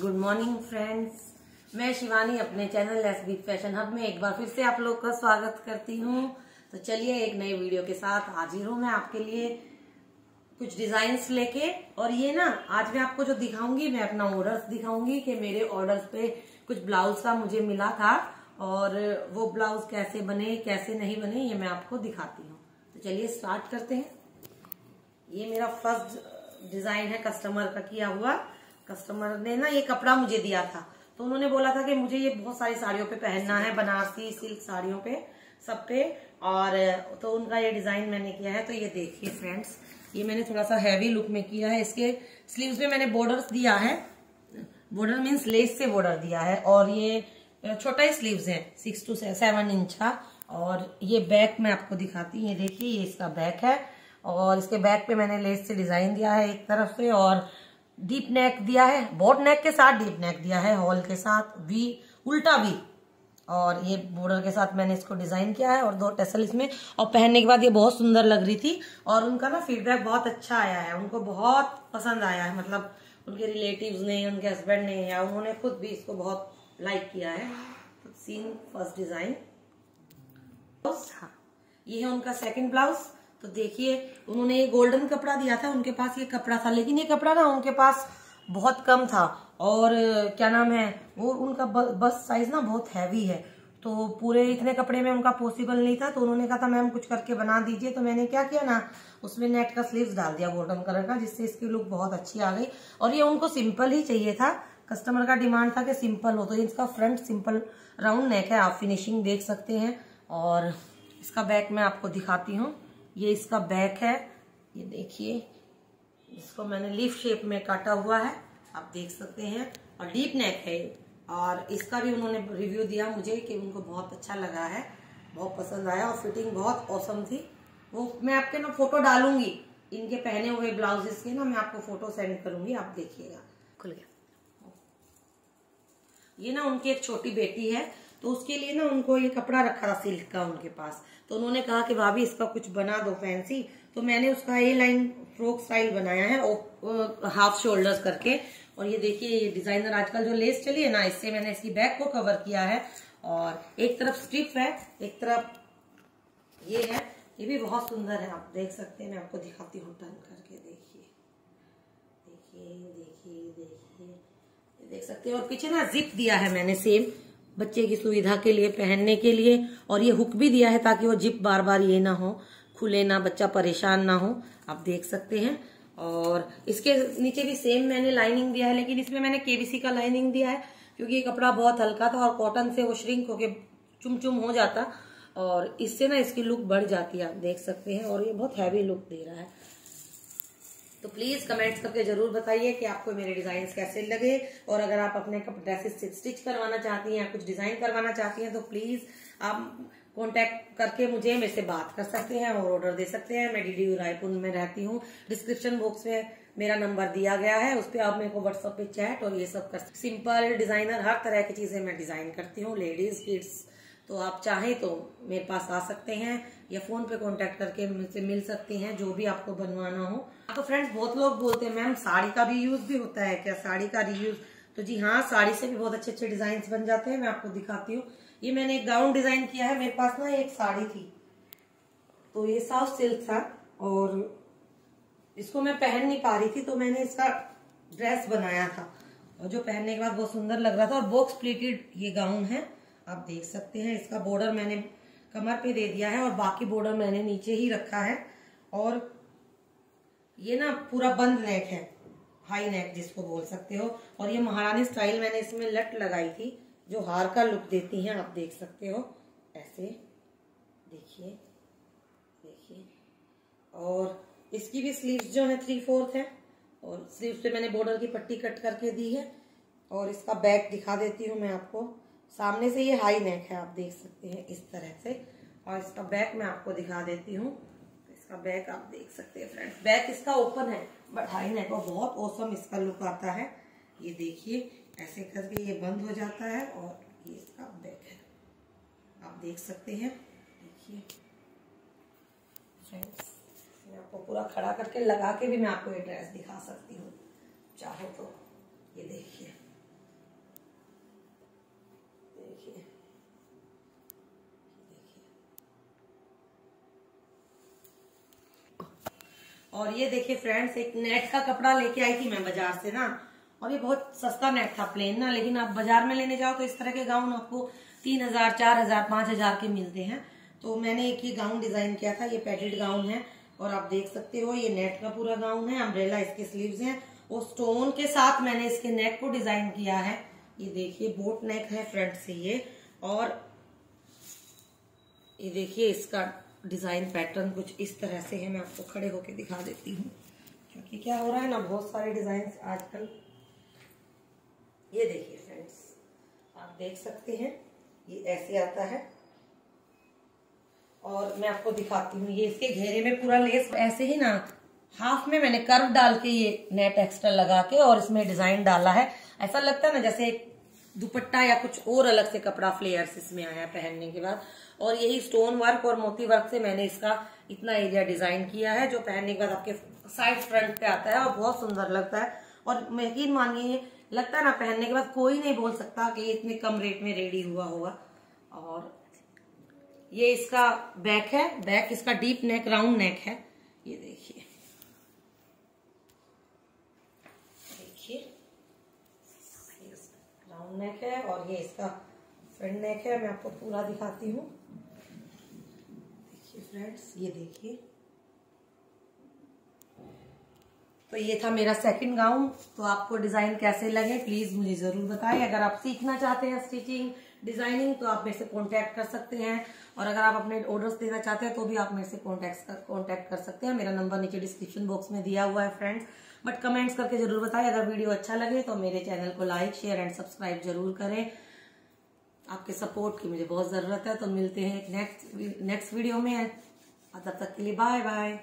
Good morning friends मैं शिवानी, अपने channel S B fashion hub में एक बार फिर से आप लोग का स्वागत करती हूँ। तो चलिए एक नई वीडियो के साथ हाजिर हूँ मैं आपके लिए कुछ डिजाइन्स लेके। और ये ना, आज मैं आपको जो दिखाऊँगी, मैं अपना ऑर्डर्स दिखाऊँगी कि मेरे ऑर्डर्स पे कुछ ब्लाउज का मुझे मिला था। और वो ब्लाउज कैसे बने, कैसे नहीं बने, ये मैं आपको दिखाती हूँ। तो चलिए स्टार्ट करते हैं। ये मेरा फ़र्स्ट डिज़ाइन है कस्टमर का किया हुआ। कस्टमर ने ना ये कपड़ा मुझे दिया था। तो उन्होंने बोला था कि मुझे ये बहुत सारी साड़ियों पे पहनना है, बनारसी सिल्क साड़ियों पे, सब पे। और तो उनका ये डिज़ाइन मैंने किया है तो ये देखिए फ्रेंड्स ये मैंने थोड़ा सा हैवी लुक में किया है। इसके स्लीव्स में मैंने बॉर्डर्स दिया है। बॉर्डर मीन्स लेस से बॉर्डर दिया है। और ये छोटा ही स्लीव्स है सिक्स टू सेवन इंच का। और ये बैक मैं आपको दिखाती हूँ। ये देखिए, ये इसका बैक है। और इसके बैक पे मैंने लेस से डिज़ाइन दिया है एक तरफ़ से। और डीप नेक दिया है बोट नेक के साथ डीप नेक दिया है हॉल के साथ वी उल्टा वी। और ये बॉर्डर के साथ मैंने इसको डिज़ाइन किया है और दो टेसल इसमें। और पहनने के बाद ये बहुत सुंदर लग रही थी और उनका ना फीडबैक बहुत अच्छा आया है उनको बहुत पसंद आया है। मतलब उनके रिलेटिव्स ने उनके हस्बैंड ने या उन्होंने खुद भी इसको बहुत लाइक किया है। सीन फ़र्स्ट डिज़ाइन ये है उनका सेकंड ब्लाउज तो देखिए, उन्होंने ये गोल्डन कपड़ा दिया था, उनके पास ये कपड़ा था, लेकिन ये कपड़ा ना उनके पास बहुत कम था और, क्या नाम है, वो उनका बस साइज़ ना बहुत हैवी है। तो पूरे इतने कपड़े में उनका पॉसिबल नहीं था तो उन्होंने कहा था, मैम, कुछ करके बना दीजिए। तो मैंने क्या किया ना, उसमें नेट का स्लीव्स डाल दिया गोल्डन कलर का, जिससे इसकी लुक बहुत अच्छी आ गई। और ये उनको सिंपल ही चाहिए था। कस्टमर का डिमांड था कि सिंपल हो तो इसका फ्रंट सिंपल राउंड नेक है, आप फिनिशिंग देख सकते हैं। और इसका बैक मैं आपको दिखाती हूँ। ये इसका बैक है। ये देखिए इसको मैंने लीफ शेप में काटा हुआ है। आप देख सकते हैं। और डीप नेक है और इसका भी उन्होंने रिव्यू दिया मुझे कि उनको बहुत अच्छा लगा है। बहुत पसंद आया और फिटिंग बहुत औसम थी। वो मैं आपके ना फ़ोटो डालूँगी। इनके पहने हुए ब्लाउजेस के ना मैं आपको फ़ोटो सेंड करूँगी। आप देखिएगा। खुल गया। ये ना उनकी एक छोटी बेटी है। तो उसके लिए ना उनको ये कपड़ा रखा था सिल्क का उनके पास। तो उन्होंने कहा कि भाभी, इसका कुछ बना दो फैंसी। तो मैंने उसका ए लाइन फ्रॉक स्टाइल बनाया है हाफ़ शोल्डर्स करके। और ये देखिए, ये डिज़ाइनर आजकल जो लेस चली है ना, इससे मैंने इसकी बैक को कवर किया है। और एक तरफ़ स्ट्रिप है, एक तरफ़ ये है। ये भी बहुत सुंदर है, आप देख सकते हैं। मैं आपको दिखाती हूँ टर्न करके देखिए। देखिए देखिए देखिए। देख सकते हैं। और पीछे ना जिप दिया है मैंने सेम बच्चे की सुविधा के लिए, पहनने के लिए, और ये हुक भी दिया है ताकि वो जिप बार बार ये ना हो, खुले ना, बच्चा परेशान ना हो। आप देख सकते हैं। और इसके नीचे भी सेम मैंने लाइनिंग दिया है, लेकिन इसमें मैंने केबीसी का लाइनिंग दिया है, क्योंकि ये कपड़ा बहुत हल्का था और कॉटन से वो श्रिंक होके चुम चुम हो जाता। और इससे ना इसकी लुक बढ़ जाती है, आप देख सकते हैं। और ये बहुत हैवी लुक दे रहा है। तो प्लीज़ कमेंट्स करके ज़रूर बताइए कि आपको मेरे डिज़ाइन कैसे लगे और अगर आप अपने ड्रेसेस स्टिच करवाना चाहती हैं कुछ डिज़ाइन करवाना चाहती हैं तो प्लीज़ आप कांटेक्ट करके मुझे, मेरे से बात कर सकते हैं और ऑर्डर दे सकते हैं। मैं डी रायपुर में रहती हूँ। डिस्क्रिप्शन बॉक्स में मेरा नंबर दिया गया है। उस पर आप मेरे को व्हाट्सअप पे चैट और ये सब कर सिंपल डिज़ाइनर हर तरह की चीज़ें मैं डिज़ाइन करती हूँ। लेडीज़ किड्स तो आप चाहें तो मेरे पास आ सकते हैं या फ़ोन पे कांटेक्ट करके मुझसे मिल सकती हैं, जो भी आपको बनवाना हो। तो फ्रेंड्स बहुत लोग बोलते हैं, मैम, साड़ी का भी यूज़ भी होता है क्या? साड़ी का रीयूज तो जी हाँ साड़ी से भी बहुत अच्छे अच्छे डिज़ाइन बन जाते हैं, मैं आपको दिखाती हूँ। ये मैंने एक गाउन डिज़ाइन किया है, मेरे पास ना एक साड़ी थी। तो ये साफ़ सिल्क था और इसको मैं पहन नहीं पा रही थी तो मैंने इसका ड्रेस बनाया था। और जो पहनने के बाद बहुत सुंदर लग रहा था और बॉक्स प्लीटेड ये गाउन है। आप देख सकते हैं, इसका बॉर्डर मैंने कमर पे दे दिया है और बाकी बॉर्डर मैंने नीचे ही रखा है। और ये ना पूरा बंद नेक है हाई नेक जिसको बोल सकते हो। और ये महारानी स्टाइल मैंने इसमें लट लगाई थी, जो हार का लुक देती हैं, आप देख सकते हो। ऐसे, देखिए देखिए। और इसकी भी स्लीव्स जो है थ्री फोर्थ है। और स्लीव्स पे मैंने बॉर्डर की पट्टी कट करके दी है। और इसका बैक दिखा देती हूँ मैं आपको। सामने से ये हाई नेक है, आप देख सकते हैं इस तरह से। और इसका बैक मैं आपको दिखा देती हूँ। इसका बैक आप देख सकते हैं फ्रेंड्स बैक इसका ओपन है बट हाई नेक और बहुत औसम इसका लुक आता है। ये देखिए, ऐसे करके ये बंद हो जाता है और ये इसका बैक है। आप देख सकते हैं, देखिए। फ्रेंड्स मैं आपको पूरा खड़ा करके लगा के भी मैं आपको ये ड्रेस दिखा सकती हूँ। चाहो तो ये देखिए। और ये देखिए फ्रेंड्स एक नेट का कपड़ा लेके आई थी मैं बाज़ार से ना, और ये बहुत सस्ता नेट था प्लेन ना, लेकिन आप बाज़ार में लेने जाओ तो इस तरह के गाउन आपको तीन हज़ार, चार हज़ार, पाँच हज़ार के मिलते हैं। तो मैंने एक ही गाउन डिज़ाइन किया था, ये पैटेड गाउन है, और आप देख सकते हो, ये नेट का पूरा गाउन है अम्ब्रेला इसके स्लीव्स हैं, और स्टोन के साथ मैंने इसके नेक को डिज़ाइन किया है। ये देखिए बोट नेक है फ्रंट से ये, और ये देखिए इसका डिज़ाइन पैटर्न कुछ इस तरह से है, मैं आपको खड़े होके दिखा देती हूँ। क्योंकि क्या हो रहा है ना, बहुत सारे डिज़ाइन आजकल। ये देखिए फ्रेंड्स, आप देख सकते हैं, ये ऐसे आता है। और मैं आपको दिखाती हूँ, ये इसके घेरे में पूरा लेस, ऐसे ही ना, हाफ़ में मैंने कर्व डाल के ये नेट एक्स्ट्रा लगा के और इसमें डिज़ाइन डाला है। ऐसा लगता है ना, जैसे एक दुपट्टा या कुछ और अलग से कपड़ा फ्लेयर्स इसमें आया पहनने के बाद। और यही स्टोन वर्क और मोती वर्क से मैंने इसका इतना एरिया डिज़ाइन किया है, जो पहनने के बाद आपके साइड फ्रंट पे आता है और बहुत सुंदर लगता है। और यकीन मानिए, लगता है ना, पहनने के बाद कोई नहीं बोल सकता कि इतने कम रेट में रेडी हुआ होगा। और ये इसका बैक है बैक इसका डीप नेक राउंड नेक है। ये देखिए। राउंड नेक है और ये इसका फ्रंट नेक है, मैं आपको पूरा दिखाती हूँ। देखिए फ्रेंड्स ये देखिए। तो ये था मेरा सेकंड गाउन तो आपको डिज़ाइन कैसे लगे प्लीज़ मुझे ज़रूर बताएँ। अगर आप सीखना चाहते हैं स्टिचिंग डिज़ाइनिंग तो आप मेरे से कांटेक्ट कर सकते हैं। और अगर आप अपने ऑर्डर्स देना चाहते हैं तो भी आप मेरे से कॉन्टेक्ट कॉन्टेक्ट कर सकते हैं। मेरा नंबर नीचे डिस्क्रिप्शन बॉक्स में दिया हुआ है फ्रेंड्स बट कमेंट्स करके ज़रूर बताएँ। अगर वीडियो अच्छा लगे तो मेरे चैनल को लाइक, शेयर एंड सब्सक्राइब ज़रूर करें। आपके सपोर्ट की मुझे बहुत ज़रूरत है। तो मिलते हैं नेक्स्ट नेक्स्ट वीडियो में। तब तक के लिए बाय बाय